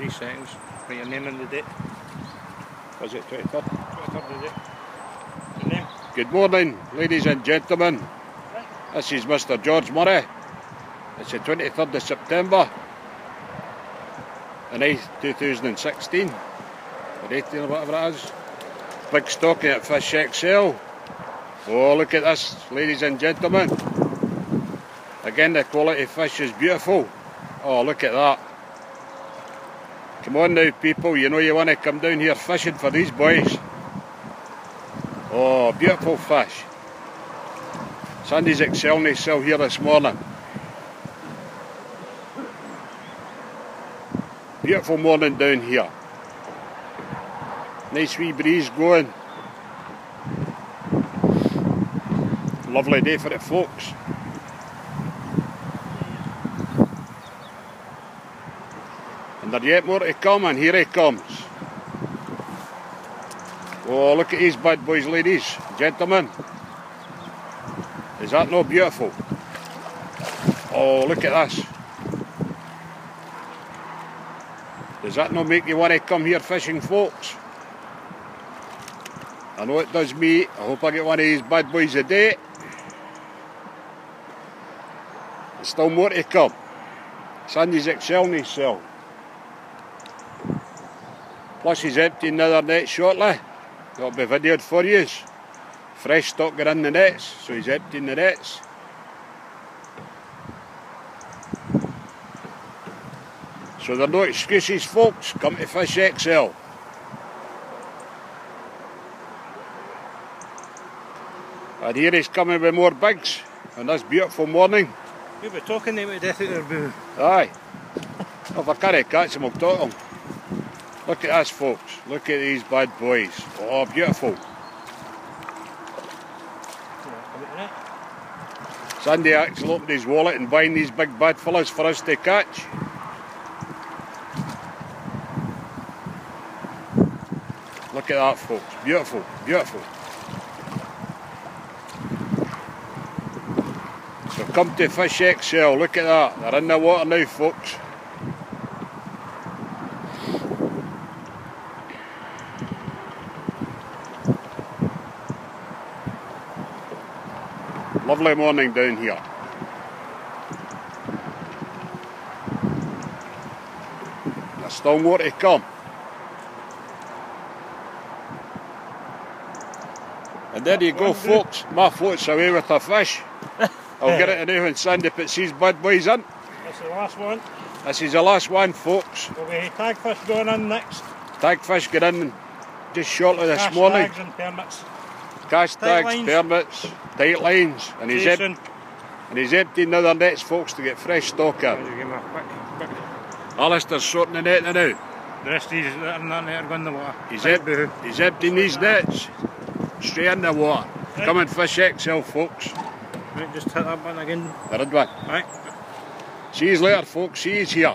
Three seconds. Write your name and the date. Was it 23rd? 23rd of the date. Your name? Good morning, ladies and gentlemen. This is Mr. George Murray. It's the 23rd of September, the 9th, 2016, or 18 or whatever it is. Big stocking at Fish XL. Oh, look at this, ladies and gentlemen. Again, the quality of fish is beautiful. Oh, look at that. Come on now, people, you know you want to come down here fishing for these boys. Oh, beautiful fish. Sandy's excelling himself here this morning. Beautiful morning down here. Nice wee breeze going. Lovely day for the folks. And there's yet more to come, and here he comes. Oh, look at these bad boys, ladies, gentlemen. Is that not beautiful? Oh, look at this. Does that not make you want to come here fishing, folks? I know it does me. I hope I get one of these bad boys a day. There's still more to come. Sandy's excelling himself. Plus he's emptying another net shortly. That'll be videoed for you. Fresh stock got in the nets, so he's emptying the nets. So there are no excuses folks, come to Fish XL. And here he's coming with more bigs on this beautiful morning. We were talking to death out their boo. Aye. if I can't catch them, I'll talk them. Look at us folks. Look at these bad boys. Oh, beautiful. Sandy actually opened his wallet and buying these big bad fellas for us to catch. Look at that, folks. Beautiful, beautiful. So come to Fish XL. Look at that. They're in the water now, folks. Lovely morning down here. There's still more to come. And there you go, folks. My float's away with a fish. I'll get it now when Sandy puts these bad boys in. That's the last one. This is the last one, folks. Will be tagfish going in next. Tagfish get in just shortly this morning. tags and permits. Cash Tight tags, lines. permits, tight lines, and he's, em- and he's emptying other nets, folks, to get fresh stock I'll in. give him a quick, quick. Alistair's sorting the net now. The rest of these are not there are going in the water. He's, em- he's emptying these nets straight in the water. Right. Come and fish XL, folks. Right, just hit that button again. The red one. Right. See you later, folks. See you here.